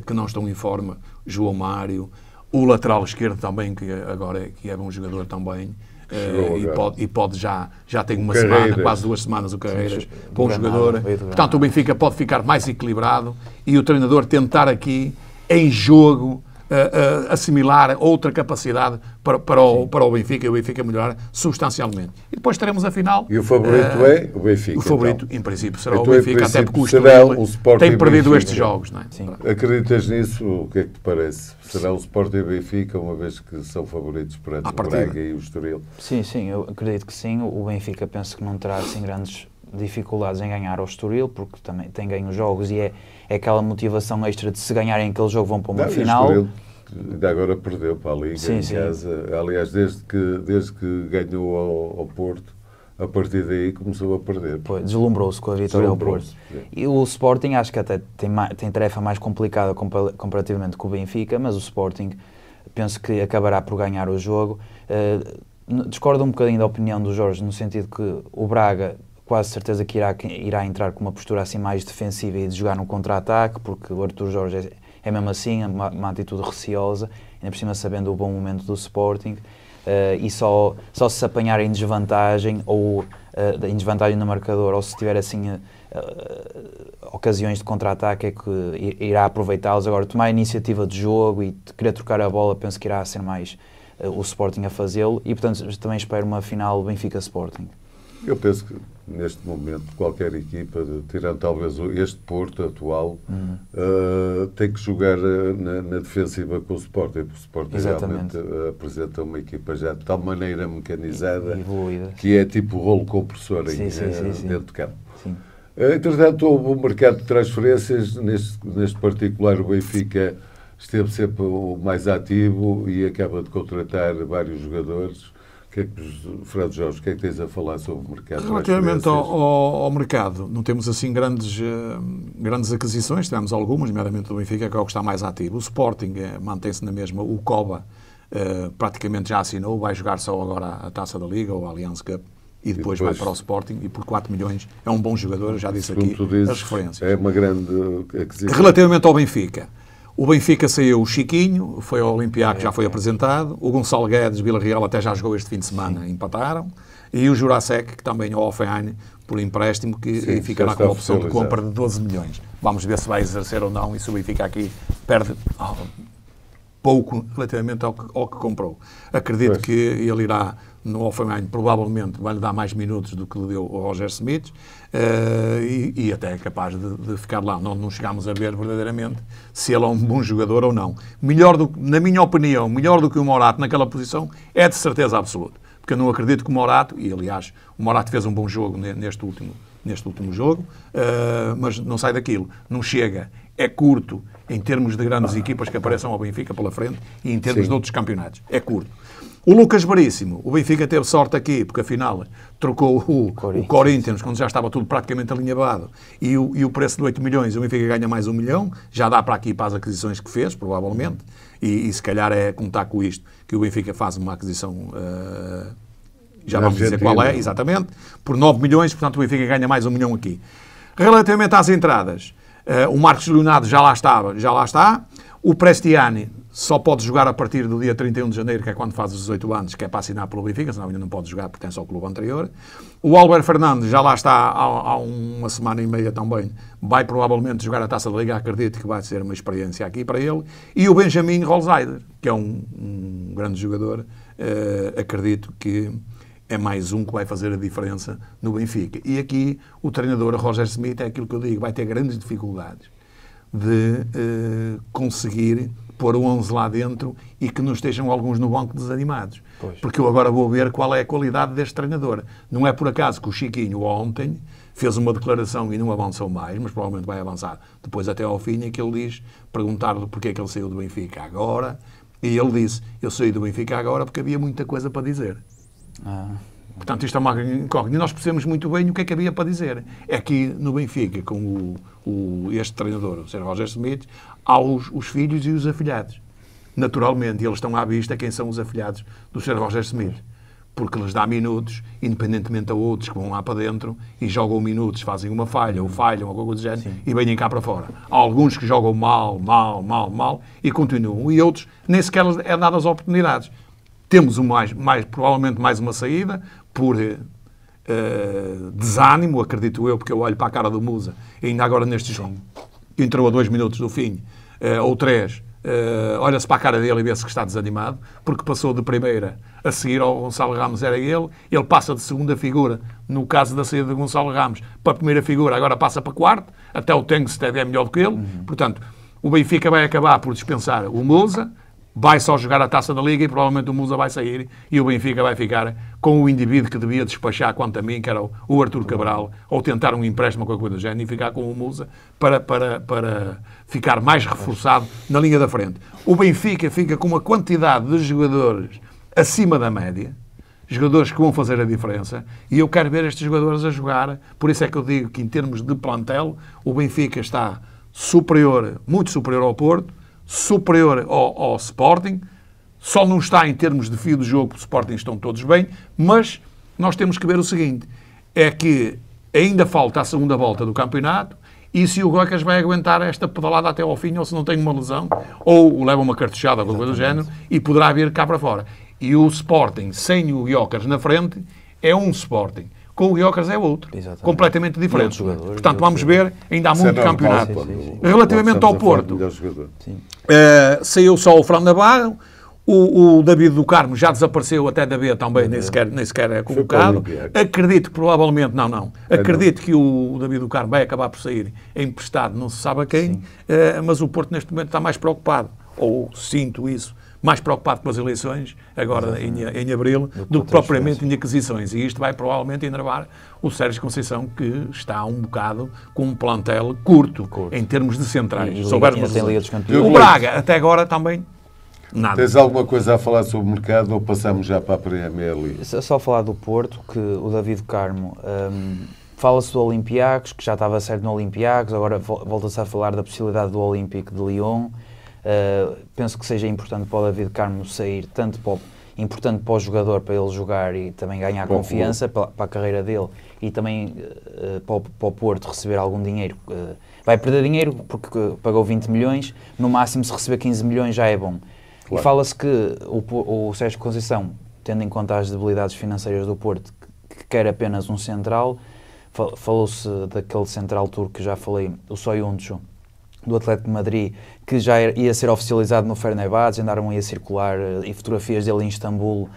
que não estão em forma João Mário o lateral esquerdo também que agora é, que é bom jogador também Uh, e, pode, e pode já, já tem uma Carreiras. semana, quase duas semanas o Carreiras, bom jogador. Portanto, o Benfica pode ficar mais equilibrado e o treinador tentar aqui, em jogo, uh, uh, assimilar outra capacidade para, para, o, para o Benfica e o Benfica melhorar substancialmente. E depois teremos a final. E o favorito uh, é o Benfica? O favorito, então. em princípio, será então, o Benfica, até porque o Sporting tem perdido Benfica. estes jogos. Não é? Sim. Acreditas nisso? O que é que te parece? Será o Sporting e o Benfica, uma vez que são favoritos perante o Braga e o Estoril? Sim, sim, eu acredito que sim. O Benfica penso que não terá assim grandes dificuldades em ganhar ao Estoril, porque também tem ganho jogos e é, é aquela motivação extra de se ganharem aquele jogo vão para uma não, final. Ainda agora perdeu para a Liga sim, em sim. casa. Aliás, desde que, desde que ganhou ao, ao Porto, a partir daí começou a perder. Deslumbrou-se com a vitória ao Porto. E o Sporting acho que até tem, tem tarefa mais complicada comparativamente com o Benfica, mas o Sporting penso que acabará por ganhar o jogo. Uh, discordo um bocadinho da opinião do Jorge, no sentido que o Braga quase certeza que irá, irá entrar com uma postura assim mais defensiva e de jogar no contra-ataque, porque o Arthur Jorge é, é mesmo assim, uma, uma, atitude receosa, ainda por cima sabendo o bom momento do Sporting, uh, e só, só se apanhar em desvantagem, ou uh, em desvantagem no marcador, ou se tiver assim uh, ocasiões de contra-ataque, é que irá aproveitá-los. Agora, tomar a iniciativa de jogo e querer trocar a bola, penso que irá ser mais o Sporting a fazê-lo, e portanto também espero uma final Benfica-Sporting. Eu penso que neste momento qualquer equipa, tirando talvez este Porto atual, uhum. uh, tem que jogar eh, na, na, defensiva com o Sporting, porque o Sporting Exatamente. realmente uh, apresenta uma equipa já de tal maneira mecanizada que é tipo rolo compressor sim, sim, sim, dentro de campo. Sim. entretanto, houve um mercado de transferências, neste, neste particular o Benfica esteve sempre o mais ativo e acaba de contratar vários jogadores que é que, Fred Jorge, o que é que tens a falar sobre o mercado? Relativamente ao, ao, ao, mercado, não temos assim grandes, uh, grandes aquisições, tivemos algumas, nomeadamente do Benfica, que é o que está mais ativo. O Sporting uh, mantém-se na mesma, o Coba uh, praticamente já assinou, vai jogar só agora a Taça da Liga ou a Allianz Cup. E depois, e depois, vai para o Sporting e por 4 milhões é um bom jogador, eu já disse aqui dizes, as referências. É uma grande aquisição. Relativamente ao Benfica, o Benfica saiu o Chiquinho, foi ao Olympiacos, já foi apresentado. O Gonçalo Guedes, Vila Real, até já jogou este fim de semana, Sim. empataram. E o Jurasek, que também é o Offenheim, por empréstimo, que Sim, ficará com a opção de compra de 12 milhões. Vamos ver se vai exercer ou não e se o Benfica aqui perde oh, pouco relativamente ao que, ao que comprou. Acredito pois. que ele irá no Offenheim provavelmente vai-lhe dar mais minutos do que lhe deu o Roger Smith uh, e, e, até é capaz de, de, ficar lá. Não, não chegámos a ver verdadeiramente se ele é um bom jogador ou não. Melhor do, na minha opinião, melhor do que o Morato naquela posição é de certeza absoluta. Porque eu não acredito que o Morato, e aliás, o Morato fez um bom jogo neste último, neste último jogo, uh, mas não sai daquilo, não chega, é curto em termos de grandes equipas que apareçam ao Benfica pela frente e em termos Sim. de outros campeonatos. É curto. O Lucas Veríssimo, o Benfica teve sorte aqui, porque afinal trocou o, Corinthians, o Corinthians quando já estava tudo praticamente alinhavado, e o, e o preço de 8 milhões, o Benfica ganha mais um milhão, já dá para aqui para as aquisições que fez, provavelmente, e, e se calhar é contar com isto, que o Benfica faz uma aquisição uh, já Na vamos dizer Argentina. qual é, exatamente, por 9 milhões, portanto o Benfica ganha mais um milhão aqui. Relativamente às entradas, eh, o Marcos Leonardo já lá estava, já lá está. O Prestiani só pode jogar a partir do dia 31 de janeiro, que é quando faz os 18 anos, que é para assinar pelo Benfica, senão ainda não pode jogar, pertence ao clube anterior. O Álvaro Fernandes já lá está há, há uma semana e meia também. Vai provavelmente jogar a Taça da Liga, acredito que vai ser uma experiência aqui para ele. E o Benjamin Rolzheider, que é um, um grande jogador, eh, acredito que é mais um que vai fazer a diferença no Benfica. E aqui o treinador Roger Smith é aquilo que eu digo, vai ter grandes dificuldades de eh, conseguir pôr o 11 lá dentro e que não estejam alguns no banco desanimados. Pois. Porque eu agora vou ver qual é a qualidade deste treinador. Não é por acaso que o Chiquinho ontem fez uma declaração e não avançou mais, mas provavelmente vai avançar depois até ao fim, em que ele diz, perguntar-lhe porque é que ele saiu do Benfica agora, e ele disse, eu saí do Benfica agora porque havia muita coisa para dizer. Ah, Portanto, isto é uma incógnita. E nós percebemos muito bem o que é que havia para dizer. É que no Benfica, com o, o- este treinador, o Sr. Roger Smith, há os, os filhos e os afilhados. Naturalmente, eles estão à vista quem são os afilhados do Sr. Roger Smith. Porque lhes dá minutos, independentemente a outros que vão lá para dentro e jogam minutos, fazem uma falha ou falham, ou alguma coisa do género, e vêm cá para fora. Há alguns que jogam mal, mal, mal, mal e continuam. E outros nem sequer é dadas oportunidades. Temos um mais, mais, provavelmente mais uma saída por eh, desânimo, acredito eu, porque eu olho para a cara do Musa, ainda agora neste jogo, entrou a dois minutos do fim, eh, ou três, eh, olha-se para a cara dele e vê-se que está desanimado, porque passou de primeira a seguir ao Gonçalo Ramos, era ele, ele passa de segunda figura, no caso da saída de Gonçalo Ramos, para a primeira figura, agora passa para quarto, até o Tengsted é melhor do que ele, portanto, o Benfica vai acabar por dispensar o Musa, vai só jogar a taça da Liga e provavelmente o Musa vai sair e o Benfica vai ficar com o indivíduo que devia despachar, quanto a mim, que era o- Artur Cabral, ou tentar um empréstimo ou qualquer coisa do género e ficar com o Musa para, para, para ficar mais reforçado na linha da frente. O Benfica fica com uma quantidade de jogadores acima da média, jogadores que vão fazer a diferença e eu quero ver estes jogadores a jogar. Por isso é que eu digo que, em termos de plantel, o Benfica está superior, muito superior ao Porto, superior ao, ao Sporting. Só não está em termos de fio de jogo, porque o Sporting estão todos bem, mas nós temos que ver o seguinte: é que ainda falta a segunda volta do campeonato. E se o Gocas vai aguentar esta pedalada até ao fim, ou se não tem uma lesão, ou leva uma cartuchada ou alguma coisa do género, e poderá vir cá para fora. E o Sporting, sem o Jokers na frente, é um Sporting. Com o Jokers é outro. Exatamente. Completamente diferente. Portanto, vamos ver, ainda há é muito campeonato. Sim, sim. Relativamente ao Porto. Uh, saiu só o Fran Navarro. O, o David do Carmo já desapareceu até da B também, nem sequer, nem sequer é convocado. Acredito que provavelmente, não, não. É, Acredito que o, David do Carmo vai acabar por sair emprestado, não se sabe a quem, uh, mas o Porto neste momento está mais preocupado, ou sinto isso, mais preocupado com as eleições, agora em, em abril, do que propriamente em aquisições. E isto vai provavelmente enervar o Sérgio Conceição, que está um bocado com um plantel curto, Curto. em termos de centrais. E- e. O Braga, até agora também, nada. Tens alguma coisa a falar sobre o mercado ou passamos já para a Premier League? Só falar do Porto, que o David Carmo hum, fala-se do Olympiacos, que já estava certo no Olympiacos, agora vol- volta-se a falar da possibilidade do Olympique de Lyon. Uh, penso que seja importante para o David Carmo sair, tanto para o, importante para o jogador, para ele jogar e também ganhar o confiança para, para a carreira dele e também uh, para, o, para o Porto receber algum dinheiro. Uh, vai perder dinheiro porque pagou 20 milhões, no máximo se receber 15 milhões já é bom. Claro. E fala-se que o, o Sérgio Conceição, tendo em conta as debilidades financeiras do Porto, que, que quer apenas um central, Fal- falou-se daquele central turco que já falei, o Soyuncu, do Atlético de Madrid, que já ia ser oficializado no Fenerbahçe, andaram a circular eh, e fotografias dele em Istambul,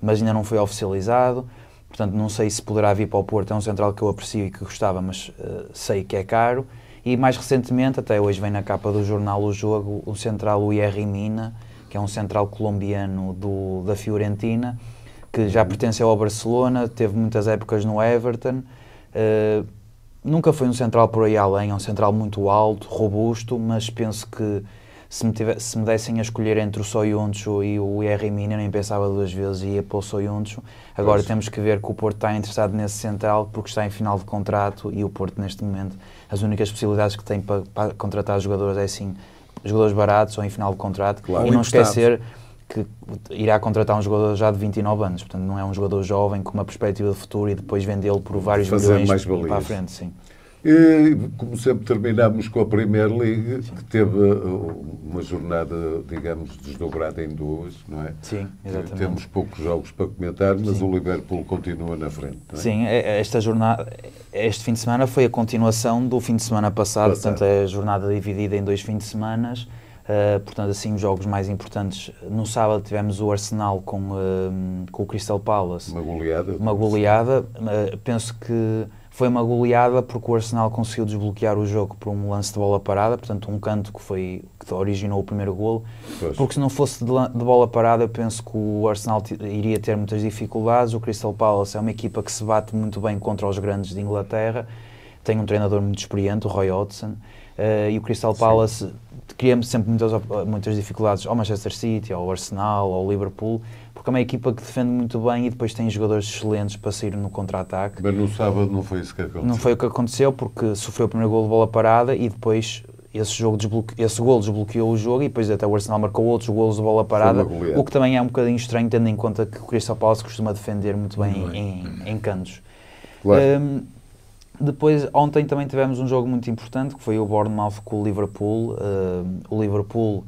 mas ainda não foi oficializado. Portanto, não sei se poderá vir para o Porto. É um central que eu aprecio e que gostava, mas eh, sei que é caro. E mais recentemente, até hoje vem na capa do jornal O Jogo, o central o Yerry Mina, que é um central colombiano do, da Fiorentina, que já pertenceu ao Barcelona, teve muitas épocas no Everton. eh, nunca foi um central por aí além, é um central muito alto, robusto, mas penso que se me, tive- se me dessem a escolher entre o Soyuncu e o Mina, eu nem pensava duas vezes e ia para o Soyuncu. Agora Pois. temos que ver que o Porto está interessado nesse central porque está em final de contrato e o Porto neste momento as únicas possibilidades que tem para, para contratar jogadores é assim, jogadores baratos ou em final de contrato Claro. e não esquecer que irá contratar um jogador já de 29 anos, portanto não é um jogador jovem com uma perspectiva de futuro e depois vendê-lo por vários Fazer milhões mais para a frente, sim. E, como sempre, terminamos com a Premier League, que teve uh, uma jornada, digamos, desdobrada em duas, não é? Sim, exatamente. Temos poucos jogos para comentar, mas Sim. o Liverpool continua na frente. É? Sim, é- esta jornada, este fim de semana foi a continuação do fim de semana passado, Passado. portanto é a jornada dividida em dois fins de semana. Uh, portanto, assim, os jogos mais importantes. No sábado tivemos o Arsenal com, uh, com o Crystal Palace, Uma goleada. uma goleada. Uh, penso que foi uma goleada porque o Arsenal conseguiu desbloquear o jogo por um lance de bola parada, portanto, um canto que foi que originou o primeiro golo. Pois. Porque se não fosse de, de bola parada, eu penso que o Arsenal iria ter muitas dificuldades. O Crystal Palace é uma equipa que se bate muito bem contra os grandes de Inglaterra. Tem um treinador muito experiente, o Roy Hodgson. eh, e o Crystal Palace cria sempre muitas, muitas dificuldades ao Manchester City, ao Arsenal, ao Liverpool, porque é uma equipa que defende muito bem e depois tem jogadores excelentes para sair no contra-ataque. Mas no sábado não foi isso que aconteceu. Não foi o que aconteceu porque sofreu o primeiro gol de bola parada e depois esse, jogo desbloque... esse gol desbloqueou o jogo e depois até o Arsenal marcou outros golos de bola parada, o que também é um bocadinho estranho tendo em conta que o Crystal Palace costuma defender muito bem, Muito Em, em cantos. Claro. Hum, depois, ontem também tivemos um jogo muito importante que foi o Bournemouth com o Liverpool. Hum, o Liverpool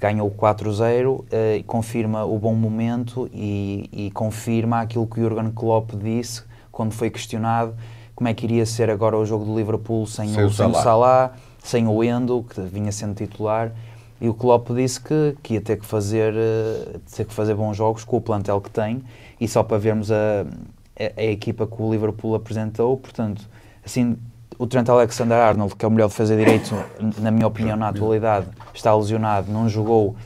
ganhou 4-0 eh, e confirma o bom momento e, e confirma aquilo que o Jurgen Klopp disse quando foi questionado como é que iria ser agora o jogo do Liverpool sem, Sem o, o sem o Salah. Salah, sem o Endo, que vinha sendo titular. E o Klopp disse que, que ia ter que, fazer, eh, ter que fazer bons jogos com o plantel que tem e só para vermos a, a, a equipa que o Liverpool apresentou, portanto, assim, o Trent Alexander-Arnold, que é o melhor defesa direito, na minha opinião, na atualidade, está lesionado, não jogou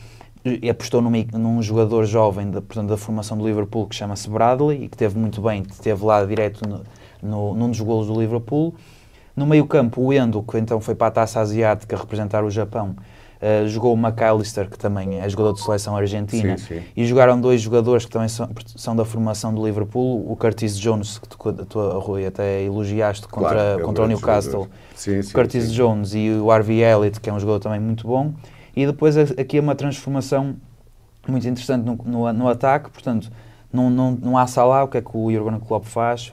e apostou numa, num jogador jovem da, portanto, da formação do Liverpool que chama-se Bradley e que teve muito bem, esteve lá direto no, no, num dos golos do Liverpool. No meio campo, o Endo, que então foi para a Taça Asiática representar o Japão, eh, jogou o McAllister, que também é jogador de seleção argentina, Sim, sim. e jogaram dois jogadores que também são, são da formação do Liverpool, o Curtis Jones, que tu, tu Rui, até elogiaste contra, Claro, é contra o Newcastle. Sim, sim, Curtis. Jones e o Harvey Elliott, que é um jogador também muito bom. E depois aqui é uma transformação muito interessante no, no, no ataque, portanto, não, não, não há Salah, o que é que o Jurgen Klopp faz?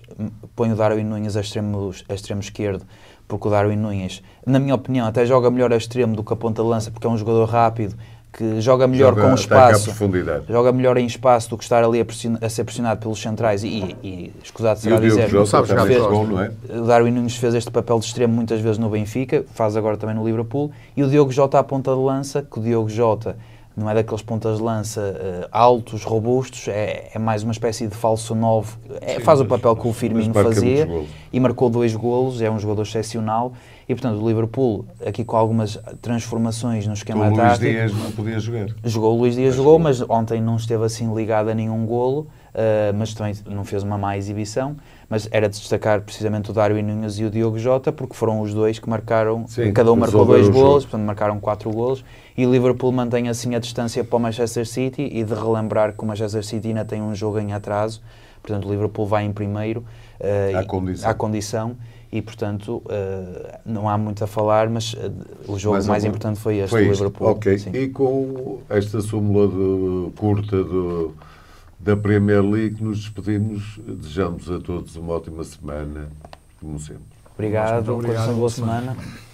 Põe o Darwin Nunes a extremo, a extremo esquerdo, porque o Darwin Nunes, na minha opinião, até joga melhor a extremo do que a ponta de lança, porque é um jogador rápido, que joga melhor Joga com o espaço profundidade. joga melhor em espaço do que estar ali a, a ser pressionado pelos centrais e, e, e escusado será dizer, Jota sabe jogar jogou, costas. não é? o Darwin Nunes fez este papel de extremo muitas vezes no Benfica, faz agora também no Liverpool, e o Diogo Jota à ponta de lança, que o Diogo Jota não é daqueles pontas de lança eh, altos, robustos, é, é mais uma espécie de falso novo, é, Sim, faz o papel que o Firmino fazia e marcou dois golos, é um jogador excepcional, e portanto o Liverpool, aqui com algumas transformações no O esquema Luís tático, Dias não podia jogar. Jogou o Luís Dias, Mas jogou, mas ontem não esteve assim ligado a nenhum golo, eh, mas também não fez uma má exibição. Mas era de destacar precisamente o Darwin Nunes e o Diogo Jota, porque foram os dois que marcaram, Sim, cada um marcou dois o golos, jogo. portanto marcaram quatro golos. E o Liverpool mantém assim a distância para o Manchester City e de relembrar que o Manchester City ainda tem um jogo em atraso, portanto o Liverpool vai em primeiro eh, À condição. à condição. E portanto eh, não há muito a falar, mas eh, o jogo Mais mais algum? importante foi este Foi do. Liverpool. Ok. Sim. E com esta súmula de- curta do- da Premier League, nos despedimos. Desejamos a todos uma ótima semana, como sempre. Obrigado, obrigado, boa boa semana. semana.